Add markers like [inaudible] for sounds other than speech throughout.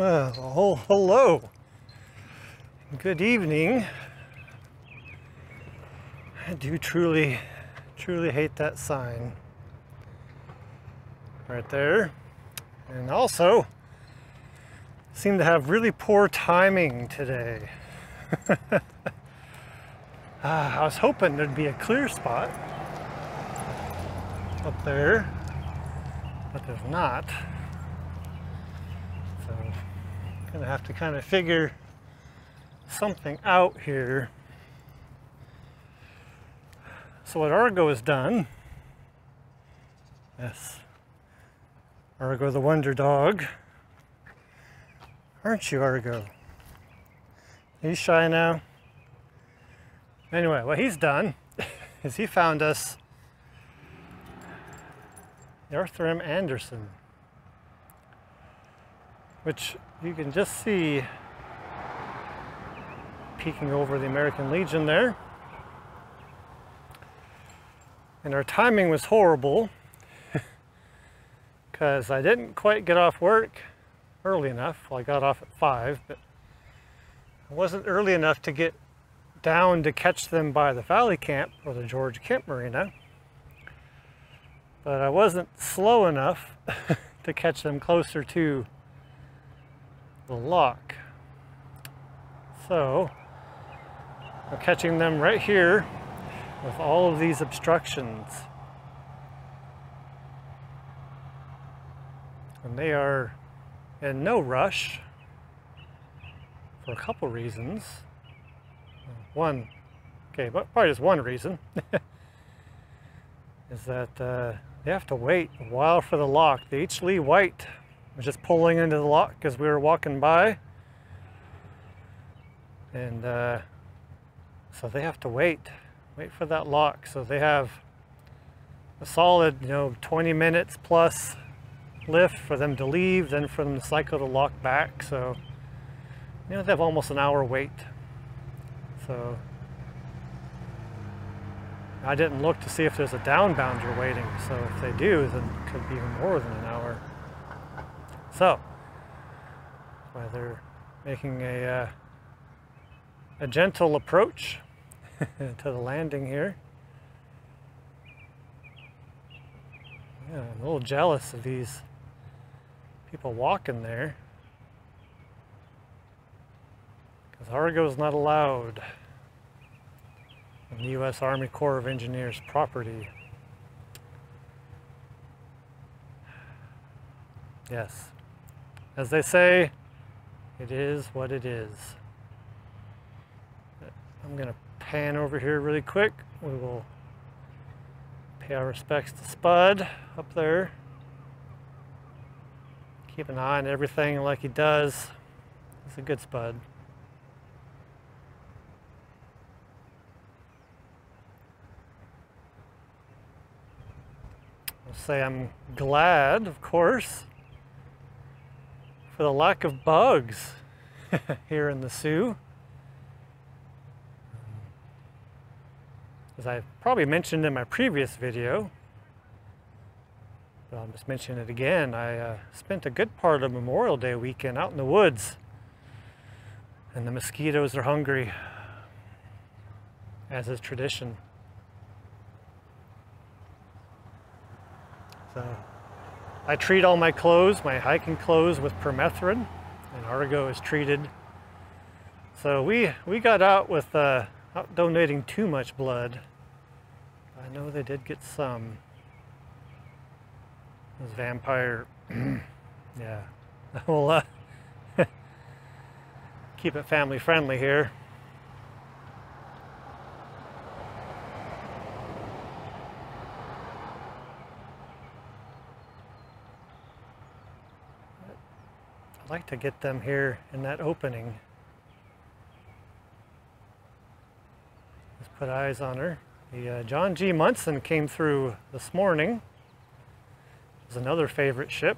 Well, oh, hello. Good evening. I do truly, truly hate that sign. Right there. And also, seem to have really poor timing today. [laughs] ah, I was hoping there'd be a clear spot up there, but there's not. Gonna have to kind of figure something out here. So what Argo has done, yes, Argo the Wonder Dog, aren't you Argo? He's shy now. Anyway, what he's done [laughs] is he found us M. Anderson, which you can just see peeking over the American Legion there. And our timing was horrible [laughs] because I didn't quite get off work early enough. Well, I got off at 5, but it wasn't early enough to get down to catch them by the Valley Camp or the George Kemp Marina. But I wasn't slow enough [laughs] to catch them closer to the lock. So, I'm catching them right here with all of these obstructions. And they are in no rush for a couple reasons. One, okay, but probably just one reason [laughs] is that uh, they have to wait a while for the lock. The H. Lee White was just pulling into the lock as we were walking by. And uh, so they have to wait wait for that lock. So they have a solid, you know, 20 minutes plus lift for them to leave, then for them to cycle to lock back. So, you know, they have almost an hour wait. So I didn't look to see if there's a downbounder waiting. So if they do, then it could be even more than an hour. So, why they're making a, uh, a gentle approach [laughs] to the landing here. Yeah, I'm a little jealous of these people walking there. Because Argo is not allowed on the U.S. Army Corps of Engineers property. Yes. As they say, it is what it is. I'm going to pan over here really quick. We will pay our respects to Spud up there. Keep an eye on everything like he does. He's a good Spud. I'll say I'm glad, of course, for the lack of bugs [laughs] here in the Soo. As I probably mentioned in my previous video, but I'll just mention it again, I uh, spent a good part of Memorial Day weekend out in the woods, and the mosquitoes are hungry, as is tradition. So I treat all my clothes, my hiking clothes, with permethrin, and Argo is treated. So we, we got out with uh, not donating too much blood. I know they did get some. This vampire, [clears throat] yeah. [laughs] We'll uh, [laughs] keep it family friendly here. Like to get them here in that opening. Let's put eyes on her. The uh, John G. Munson came through this morning. Is another favorite ship.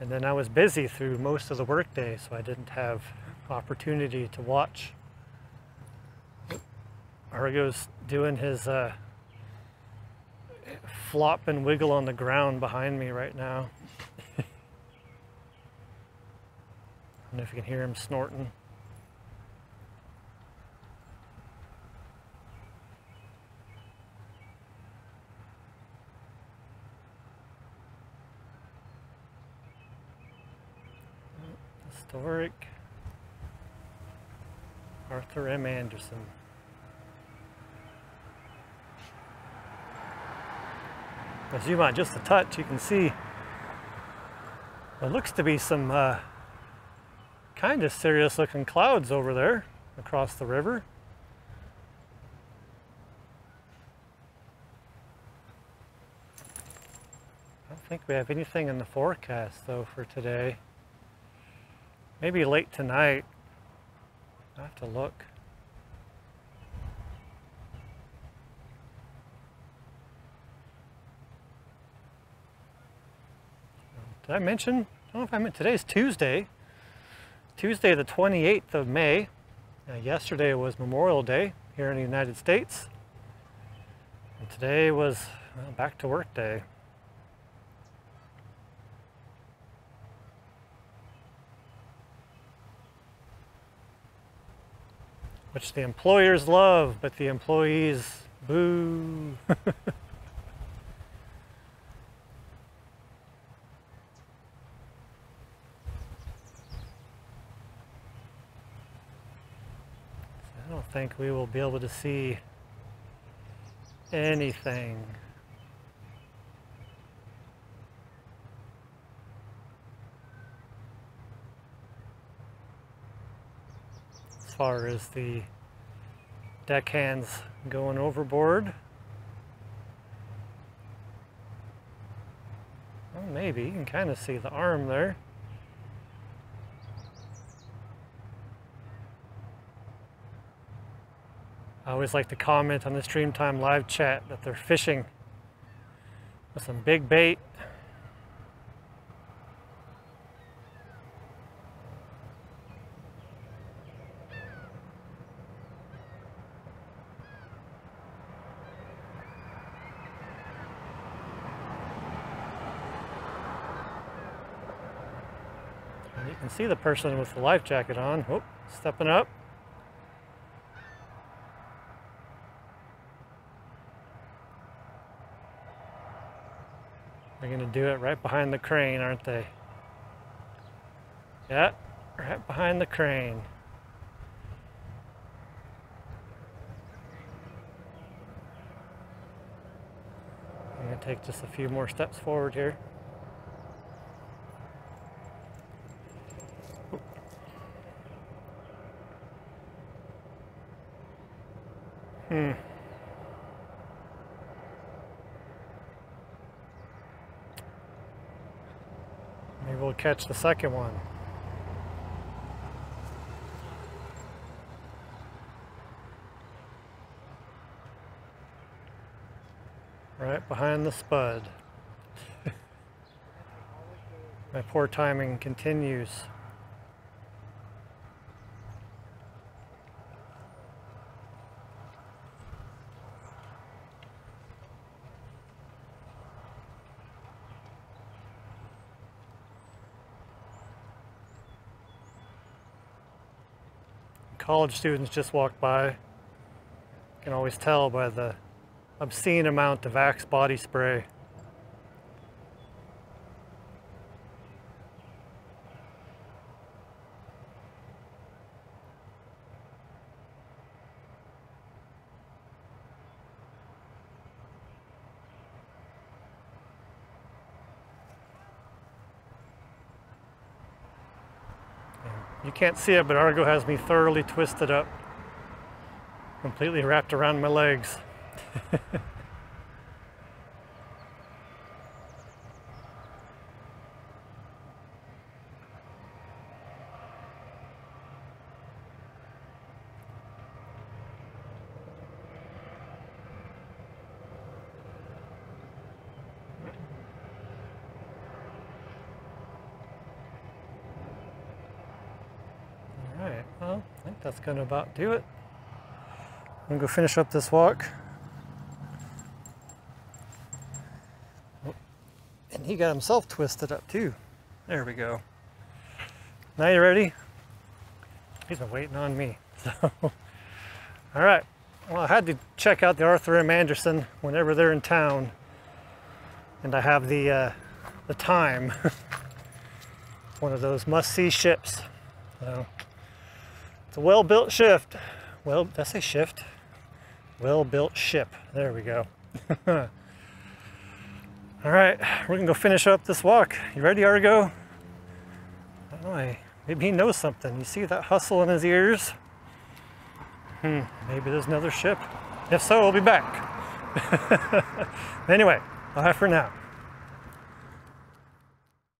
And then I was busy through most of the workday, so I didn't have opportunity to watch. Argo's doing his uh, flop and wiggle on the ground behind me right now. I don't know if you can hear him snorting. Historic Arthur M. Anderson. I zoom out just a touch, you can see there looks to be some uh, kind of serious looking clouds over there across the river. I don't think we have anything in the forecast though for today. Maybe late tonight. I have to look. Did I mention? I don't know if I meant today's Tuesday. Tuesday the 28th of May. Uh, yesterday was Memorial Day here in the United States. And today was well, back to work day. Which the employers love, but the employees boo. [laughs] think we will be able to see anything. As far as the deckhands going overboard. Well, maybe, you can kind of see the arm there. I always like to comment on the Streamtime live chat that they're fishing with some big bait. And you can see the person with the life jacket on, oh, stepping up. They're going to do it right behind the crane, aren't they? Yeah, right behind the crane. I'm going to take just a few more steps forward here. Hmm. Catch the second one. Right behind the spud. [laughs] My poor timing continues. College students just walked by. You can always tell by the obscene amount of Axe body spray. You can't see it, but Argo has me thoroughly twisted up. Completely wrapped around my legs. [laughs] Well, I think that's to about do it. I'm to go finish up this walk. And he got himself twisted up too. There we go. Now you ready? He's been waiting on me. [laughs] So, all right. Well, I had to check out the Arthur M. Anderson whenever they're in town, and I have the uh, the time. [laughs] One of those must-see ships. So, it's a well-built shift. Well, that's a shift. Well-built ship. There we go. [laughs] All right, we're gonna go finish up this walk. You ready, Argo? Oh, maybe he knows something. You see that hustle in his ears? Hmm, maybe there's another ship. If so, we'll be back. [laughs] anyway, bye for now.